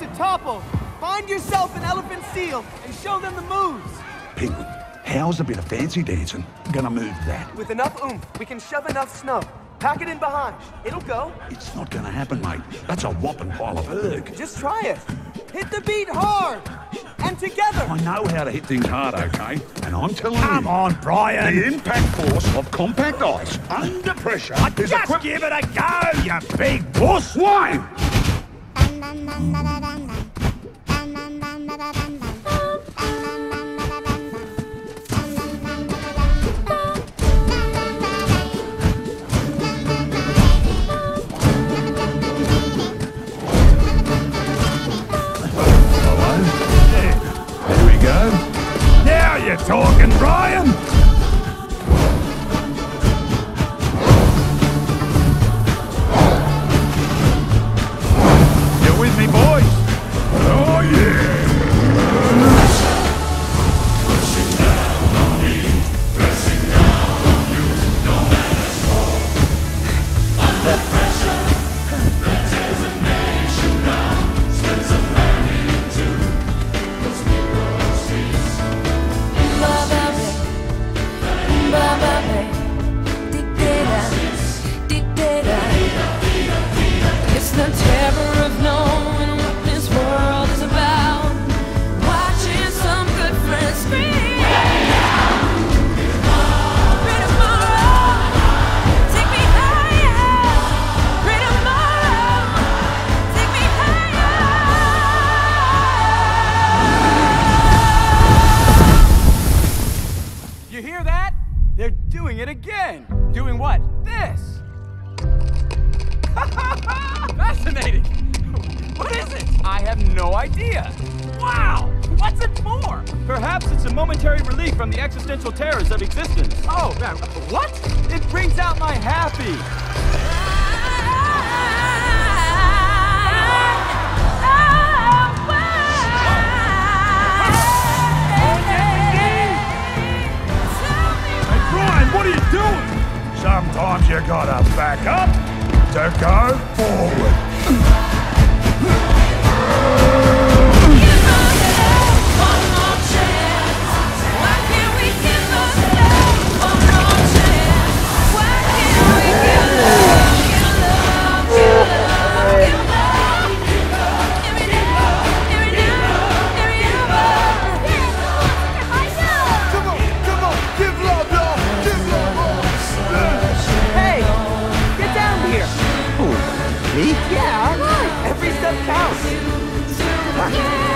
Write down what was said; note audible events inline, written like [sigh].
to topple. Find yourself an elephant seal and show them the moves. Penguin, how's a bit of fancy dancing gonna move that? With enough oomph, we can shove enough snow. Pack it in behind. It'll go. It's not gonna happen, mate. That's a whopping pile of erg. Just try it. Hit the beat hard. And together. I know how to hit things hard, okay? And I'm telling Come you. Come on, Bryan. The impact force of compact ice under pressure I is Just give it a go, you big wuss. Why? We go. Now you're talking, Bryan. They're doing it again. Doing what? This. [laughs] Fascinating. What is it? I have no idea. Wow. What's it for? Perhaps it's a momentary relief from the existential terrors of existence. Oh, man, what? It brings out my happy. Sometimes you gotta back up to go forward. Me? Yeah. Every step counts.